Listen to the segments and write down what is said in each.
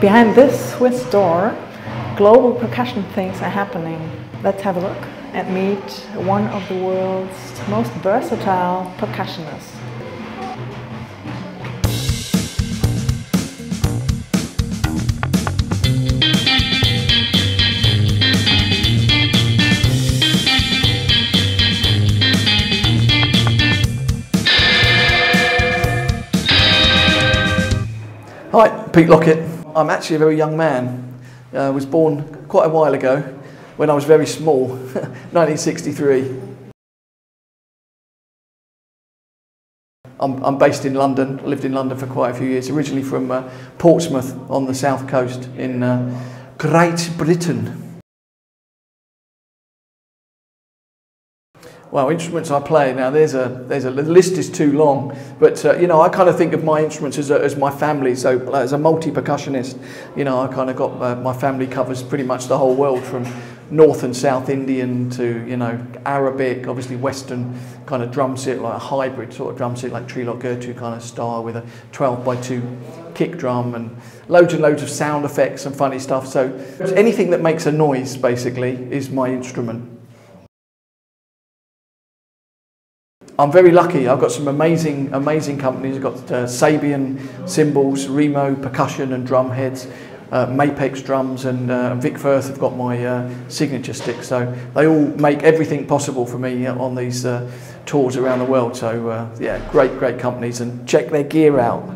Behind this Swiss door, global percussion things are happening. Let's have a look and meet one of the world's most versatile percussionists. Hi, Pete Lockett. I'm actually a very young man. I uh, was born quite a while ago when I was very small, 1963. I'm, I'm, based in London, lived in London for quite a few years, originally from uh, Portsmouth on the south coast in uh, Great Britain. Well, instruments I play now. There's a there's a the list is too long, but uh, you know I kind of think of my instruments as, a, as my family. So as a multi percussionist, you know I kind of got uh, my family covers pretty much the whole world from North and South Indian to you know Arabic, obviously Western kind of drum set, like a hybrid sort of drum set, like Trilok Gurtu kind of style with a 12 by 2 kick drum and loads and loads of sound effects and funny stuff. So anything that makes a noise basically is my instrument. I'm very lucky. I've got some amazing, amazing companies. I've got uh, Sabian cymbals, Remo percussion and drum heads, uh, Mapex drums, and uh, Vic Firth have got my uh, signature stick. So they all make everything possible for me on these uh, tours around the world. So uh, yeah, great, great companies, and check their gear out.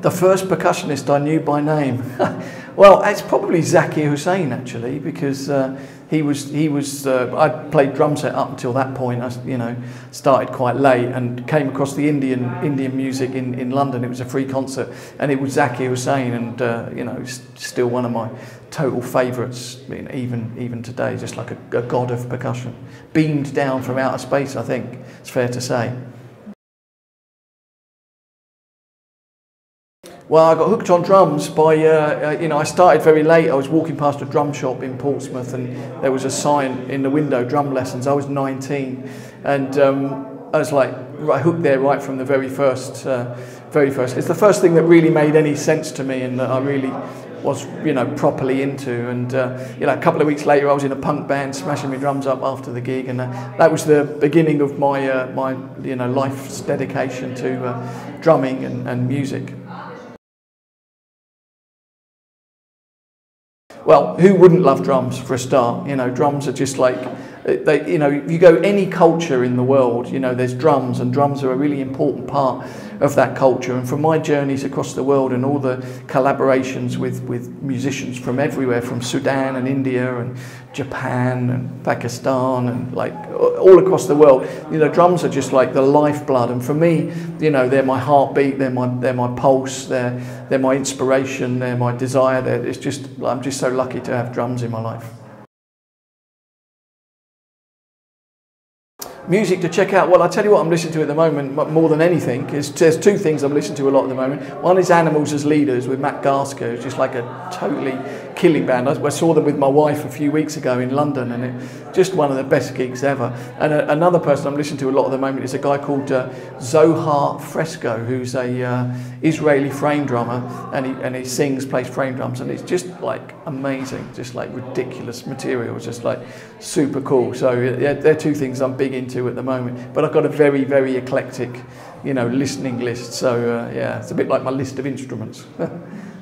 The first percussionist I knew by name. well, it's probably Zakir Hussain actually, because uh, he was he was uh, I played drum set up until that point. I you know started quite late and came across the Indian Indian music in, in London. It was a free concert, and it was Zakir Hussain, and uh, you know still one of my total favourites even even today. Just like a, a god of percussion, beamed down from outer space. I think it's fair to say. Well, I got hooked on drums by, uh, uh, you know, I started very late. I was walking past a drum shop in Portsmouth and there was a sign in the window, drum lessons. I was 19 and um, I was like, I hooked there right from the very first, uh, very first. It's the first thing that really made any sense to me and that I really was, you know, properly into. And, uh, you know, a couple of weeks later I was in a punk band smashing my drums up after the gig and uh, that was the beginning of my, uh, my you know, life's dedication to drumming and, and music. Well, who wouldn't love drums for a start? You know, drums are just like, Uh, they, you know, you go any culture in the world, you know, there's drums, and drums are a really important part of that culture. And from my journeys across the world and all the collaborations with, with musicians from everywhere, from Sudan and India and Japan and Pakistan and like all across the world, you know, drums are just like the lifeblood. And for me, you know, they're my heartbeat, they're my, they're my pulse, they're, they're my inspiration, they're my desire. They're, it's just, I'm just so lucky to have drums in my life. Music to check out. Well, I tell you what I'm listening to at the moment more than anything. Is there's two things I'm listening to a lot at the moment. One is Animals as Leaders with Matt Garstka, who's just like a totally killing band. I, saw them with my wife a few weeks ago in London, and it just one of the best gigs ever. And a, another person I'm listening to a lot at the moment is a guy called uh, Zohar Fresco, who's a uh, Israeli frame drummer, and he and he sings, plays frame drums, and it's just like amazing, just like ridiculous material, just like super cool. So yeah, they're two things I'm big into at the moment. But I've got a very very eclectic, you know, listening list. So uh, yeah, it's a bit like my list of instruments.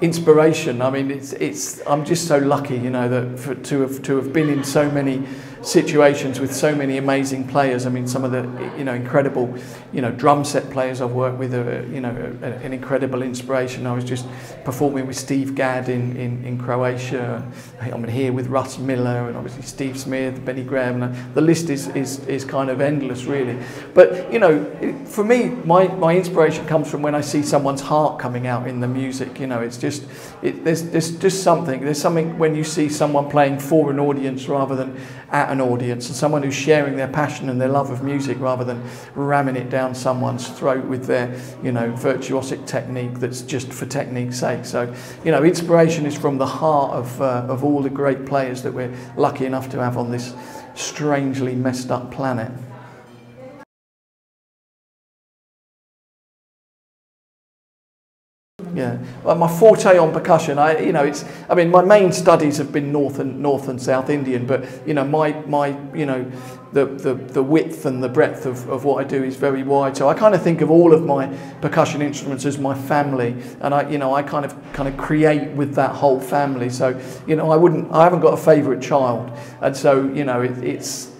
inspiration. I mean, it's, it's, I'm just so lucky, you know, that for, to, have, to have been in so many situations with so many amazing players. I mean, some of the you know incredible you know drum set players I've worked with are you know an incredible inspiration. I was just performing with Steve Gadd in, in, in Croatia. I'm here with Russ Miller and obviously Steve Smith, Benny Greb. And the list is, is, is kind of endless, really. But you know, for me, my, my inspiration comes from when I see someone's heart coming out in the music. You know, it's just it, there's there's just something. There's something when you see someone playing for an audience rather than at at an audience and someone who's sharing their passion and their love of music rather than ramming it down someone's throat with their, you know, virtuosic technique that's just for technique's sake. So, you know, inspiration is from the heart of, uh, of all the great players that we're lucky enough to have on this strangely messed up planet. Yeah, well, my forte on percussion, I, you know, it's, I mean, my main studies have been North and North and South Indian, but you know, my, my, you know, the, the, the width and the breadth of, of what I do is very wide. So I kind of think of all of my percussion instruments as my family, and I, you know, I kind of kind of create with that whole family. So, you know, I wouldn't, I haven't got a favourite child, and so you know, it, it's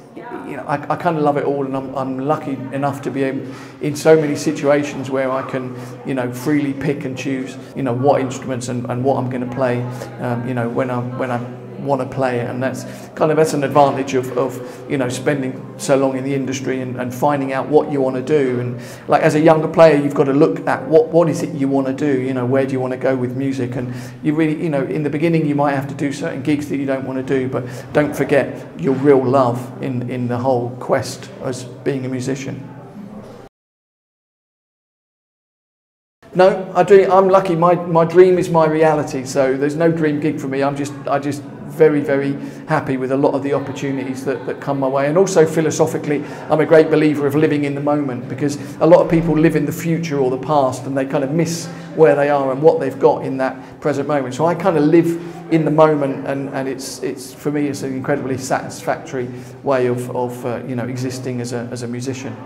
you know, I, I kind of love it all, and I'm, I'm lucky enough to be in, so many situations where I can, you know, freely pick and choose, you know, what instruments and, and what I'm going to play, um, you know, when I'm when I'm want to play it and that's kind of that's an advantage of, of you know spending so long in the industry and, and finding out what you want to do. And like as a younger player you've got to look at what what is it you want to do you know where do you want to go with music? And you really you know in the beginning you might have to do certain gigs that you don't want to do but don't forget your real love in in the whole quest as being a musician No, I dream, I'm lucky. My, my dream is my reality. So there's no dream gig for me. I'm just I just very, very happy with a lot of the opportunities that, that come my way. And also philosophically, I'm a great believer of living in the moment because a lot of people live in the future or the past and they kind of miss where they are and what they've got in that present moment. So I kind of live in the moment and, and it's, it's for me, it's an incredibly satisfactory way of, of uh, you know, existing as a, as a musician.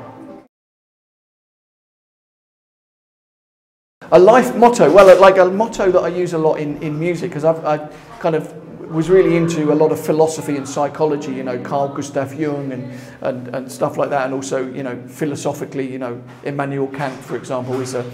A life motto, well, like a motto that I use a lot in, in music because I've I kind of was really into a lot of philosophy and psychology, you know, Carl Gustav Jung and, and, and stuff like that. And also, you know, philosophically, you know, Immanuel Kant, for example, is a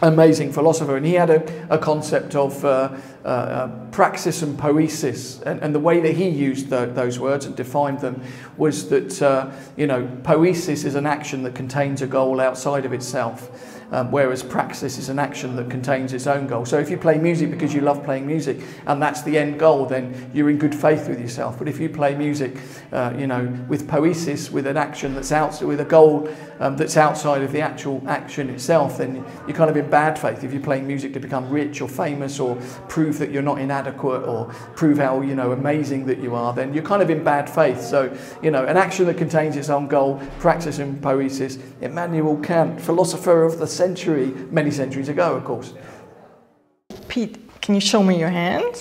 amazing philosopher. And he had a, a concept of uh, uh, uh, praxis and poiesis. And, and the way that he used the, those words and defined them was that, uh, you know, poiesis is an action that contains a goal outside of itself um, whereas praxis is an action that contains its own goal. So if you play music because you love playing music and that's the end goal, then you're in good faith with yourself. But if you play music, uh, you know, with poiesis, with an action that's out, with a goal um, that's outside of the actual action itself, then you're kind of in bad faith. If you're playing music to become rich or famous or prove that you're not inadequate or prove how you know amazing that you are, then you're kind of in bad faith. So you know, an action that contains its own goal, praxis and poiesis. Immanuel Kant, philosopher of the century, many centuries ago, of course. Pete, can you show me your hands?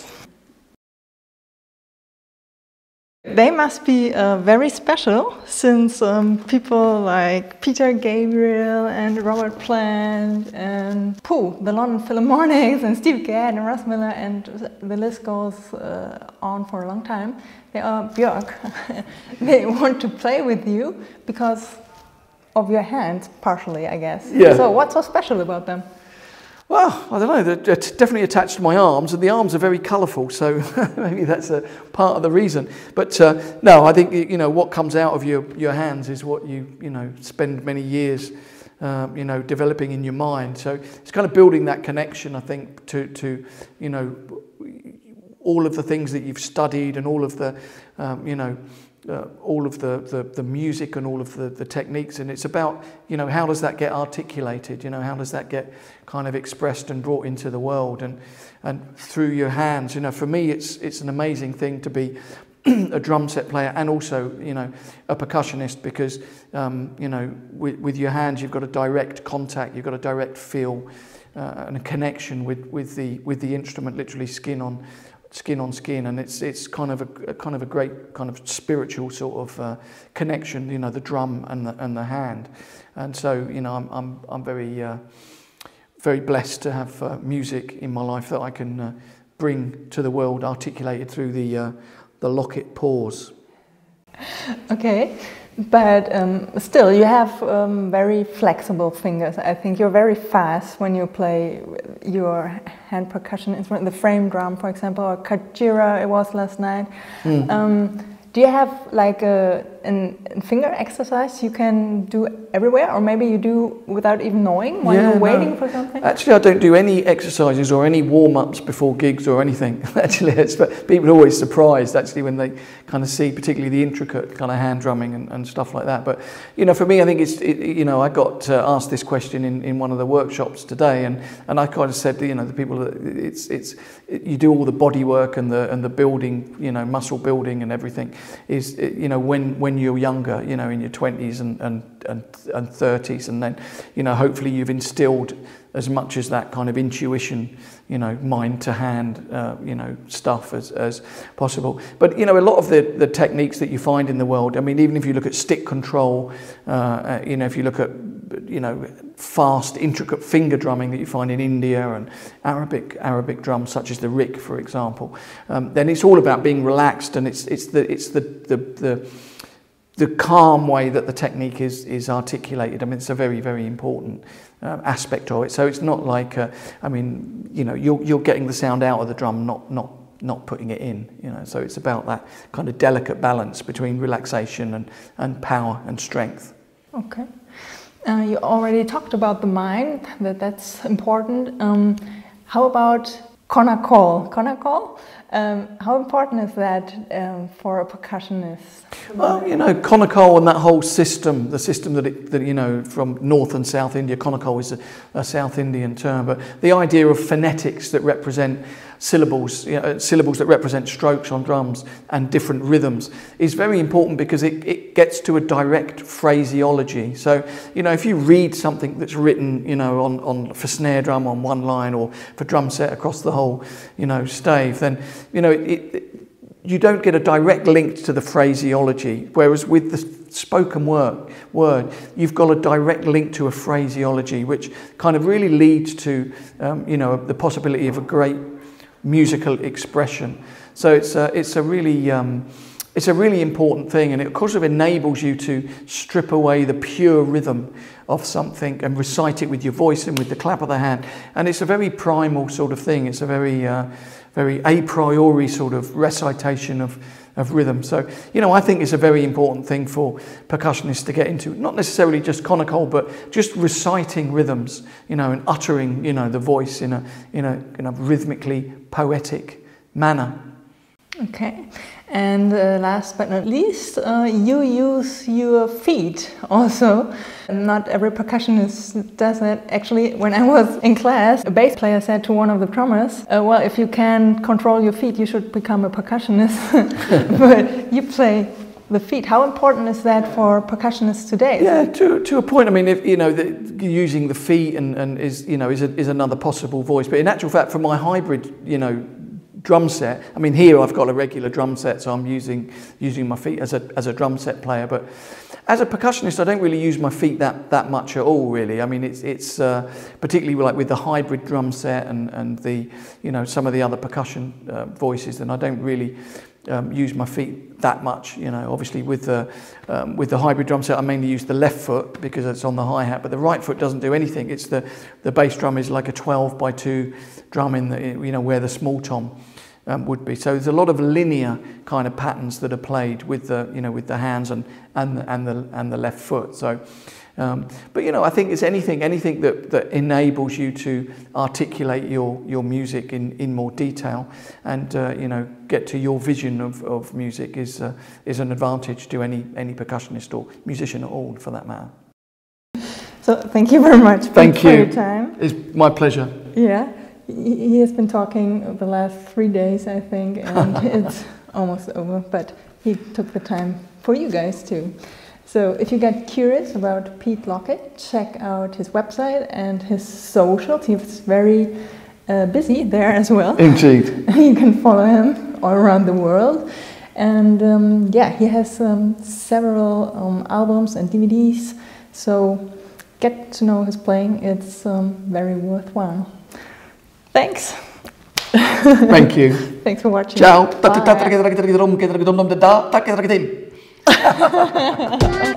They must be uh, very special since um, people like Peter Gabriel and Robert Plant and Pooh, the London Philharmonics and Steve Gadd and Russ Miller and the list goes uh, on for a long time. They are Björk. they want to play with you because of your hands, partially, I guess. Yeah. So what's so special about them? Well, I don't know. They're definitely attached to my arms, and the arms are very colourful, so maybe that's a part of the reason. But uh, no, I think you know what comes out of your, your hands is what you you know spend many years, um, you know, developing in your mind. So it's kind of building that connection, I think, to to you know all of the things that you've studied and all of the um, you know uh, all of the, the, the, music and all of the, the techniques. And it's about you know how does that get articulated? You know how does that get kind of expressed and brought into the world? And and through your hands you know for me it's it's an amazing thing to be a drum set player and also you know a percussionist because um, you know with, with your hands you've got a direct contact you've got a direct feel uh, and a connection with with the with the instrument literally skin on skin on skin, and it's it's kind of a, a kind of a great kind of spiritual sort of uh, connection. You know, the drum and the and the hand, and so you know, I'm I'm I'm very uh, very blessed to have uh, music in my life that I can uh, bring to the world, articulated through the uh, the Lockett paws. Okay. But um, still, you have um, very flexible fingers. I think you're very fast when you play your hand percussion instrument, the frame drum, for example, or kanjira. It was last night. Mm. Um, do you have like a in finger exercise you can do everywhere, or maybe you do without even knowing while Yeah, you're waiting no. for something. Actually, I don't do any exercises or any warm ups before gigs or anything. Actually, it's, but people are always surprised actually when they kind of see, particularly the intricate kind of hand drumming and, and stuff like that. But you know, for me, I think it's it, you know I got uh, asked this question in, in one of the workshops today, and, and I kind of said you know the people that it's it's it, you do all the body work and the and the building you know muscle building and everything is you know when when you're younger you know in your 20s and and and, and 30s and then you know hopefully you've instilled as much as that kind of intuition, you know, mind to hand, uh, you know, stuff as, as possible. But, you know, a lot of the, the techniques that you find in the world, I mean, even if you look at stick control, uh, uh, you know, if you look at, you know, fast, intricate finger drumming that you find in India and Arabic, Arabic drums such as the rik, for example, um, then it's all about being relaxed and it's, it's the, it's the, the, the the calm way that the technique is, is articulated. I mean, it's a very, very important um, aspect of it. So it's not like, uh, I mean, you know, you're, you're getting the sound out of the drum, not, not, not putting it in, you know. So it's about that kind of delicate balance between relaxation and, and power and strength. Okay. Uh, you already talked about the mind, that that's important. Um, how about Konnakol? Konnakol? Um, how important is that um, for a percussionist? Well, you know, Konnakol and that whole system, the system that, it, that you know, from North and South India, Konnakol is a, a South Indian term, but the idea of phonetics that represent syllables, you know, syllables that represent strokes on drums and different rhythms is very important because it, it gets to a direct phraseology. So, you know, if you read something that's written, you know, on, on for snare drum on one line or for drum set across the whole, you know, stave, then, you know, it, it you don't get a direct link to the phraseology, whereas with the spoken word, word, you've got a direct link to a phraseology, which kind of really leads to, um, you know, the possibility of a great musical expression. So it's a, it's a really um, it's a really important thing, and it of course it enables you to strip away the pure rhythm of something and recite it with your voice and with the clap of the hand. And it's a very primal sort of thing. It's a very uh, very a priori sort of recitation of of rhythm. So, you know, I think it's a very important thing for percussionists to get into. Not necessarily just Konnakol, but just reciting rhythms, you know, and uttering, you know, the voice in a, in a, in a rhythmically poetic manner. Okay. And uh, last but not least, uh, you use your feet also. Not every percussionist does that. Actually, when I was in class, a bass player said to one of the drummers, uh, Well, if you can control your feet, you should become a percussionist. but you play the feet. How important is that for percussionists today? Yeah, to, to a point. I mean, if you know, the, using the feet and, and is you know is, a, is another possible voice. But in actual fact, for my hybrid, you know, drum set. I mean, here I've got a regular drum set, so I'm using using my feet as a as a drum set player. But as a percussionist, I don't really use my feet that that much at all. Really, I mean, it's it's uh, particularly like with the hybrid drum set and and the you know some of the other percussion uh, voices. Then I don't really. Um, use my feet that much, you know. Obviously, with the um, with the hybrid drum set, I mainly use the left foot because it's on the hi hat, but the right foot doesn't do anything. It's the the bass drum is like a 12 by 2 drum in the you know where the small tom um, would be. So there's a lot of linear kind of patterns that are played with the you know with the hands and and and the and the left foot. So. Um, but you know, I think it's anything, anything that, that enables you to articulate your, your music in, in more detail, and uh, you know, get to your vision of, of music is uh, is an advantage to any any percussionist or musician at all, for that matter. So thank you very much Thank for you. your time. It's my pleasure. Yeah, he he has been talking the last three days, I think, and it's almost over. But he took the time for you guys too. So if you get curious about Pete Lockett, check out his website and his socials. He's very uh, busy there as well. Indeed. you can follow him all around the world. And um, yeah, he has um, several um, albums and DVDs. So get to know his playing. It's um, very worthwhile. Thanks. Thank you. Thanks for watching. Ciao. Bye. Bye.